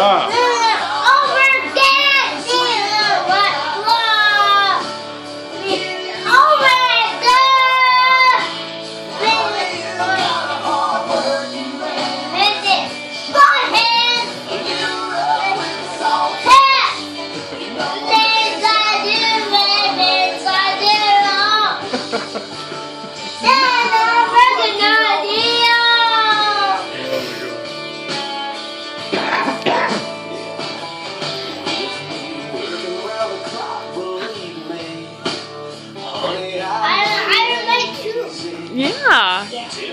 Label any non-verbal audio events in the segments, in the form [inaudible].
Ah.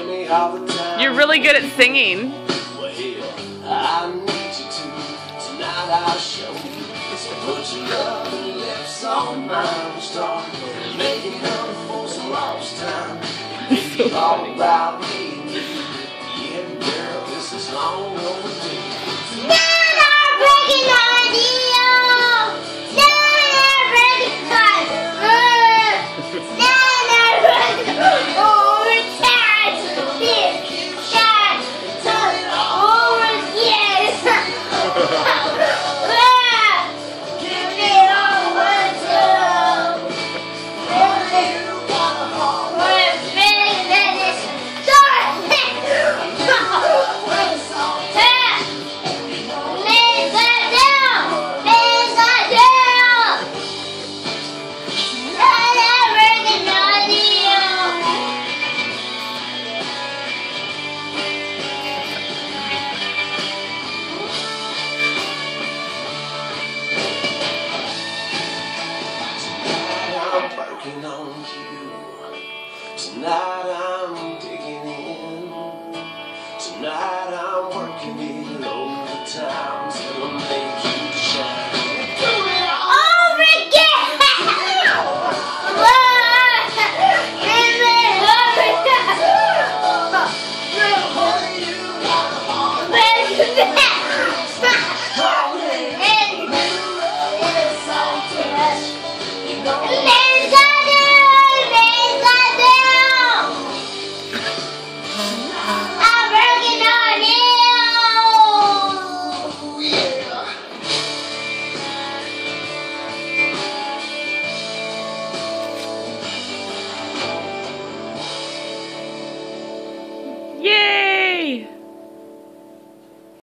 Me all the time. You're really good at singing. [laughs] [laughs] On you. Tonight I'm digging in. Tonight I'm working it overtime.